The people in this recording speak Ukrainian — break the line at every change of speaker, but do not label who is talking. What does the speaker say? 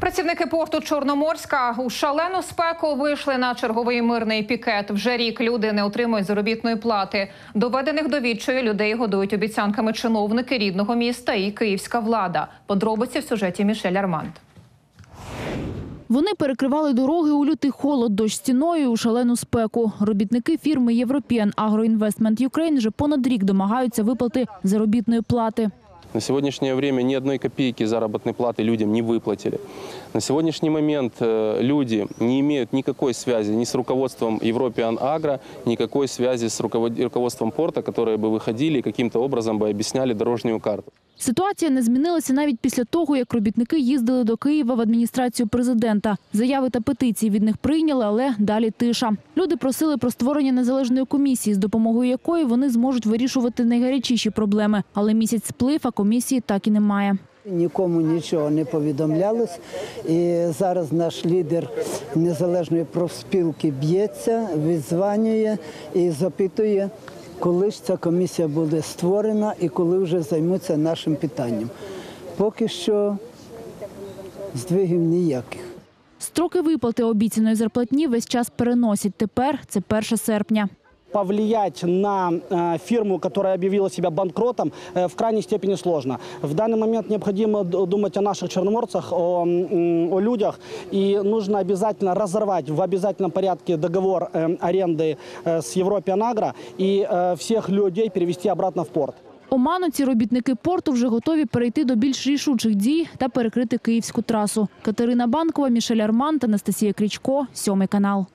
Працівники порту Чорноморська у шалену спеку вийшли на черговий мирний пікет. Вже рік люди не отримують заробітної плати. Доведених до відчаю людей годують обіцянками чиновники рідного міста і київська влада. Подробиці в сюжеті Мішель Арманд.
Вони перекривали дороги у лютий холод, дощ стіною у шалену спеку. Робітники фірми European Agro Investment вже понад рік домагаються виплати заробітної плати.
На сегодняшнее время ни одной копейки заработной платы людям не выплатили. На сегодняшний момент э, люди не имеют никакой связи ни с руководством European Agro, никакой связи с руковод- руководством порта, которые бы выходили и каким-то образом бы объясняли дорожную карту.
Ситуація не змінилася навіть після того, як робітники їздили до Києва в адміністрацію президента. Заяви та петиції від них прийняли, але далі тиша. Люди просили про створення незалежної комісії, з допомогою якої вони зможуть вирішувати найгарячіші проблеми. Але місяць сплив, а комісії так і немає.
Нікому нічого не повідомлялось. І зараз наш лідер незалежної профспілки б'ється, відзванює і запитує, коли ж ця комісія буде створена і коли вже займуться нашим питанням. Поки що здвигів ніяких.
Строки виплати обіцяної зарплатні весь час переносять. Тепер це 1 серпня
повлиять на э, фирму, которая объявила себя банкротом, э, в крайней степени сложно. В данный момент необходимо д- думать о наших черноморцах, о, м, о людях, и нужно обязательно разорвать в обязательном порядке договор э, аренды э, с Европиан Агро и э, всех людей перевести обратно в порт.
Оманоці робітники порту вже готові перейти до більш рішучих дій та перекрити київську трасу. Катерина Банкова, Мішель Арман та Анастасія Крічко. Сьомий канал.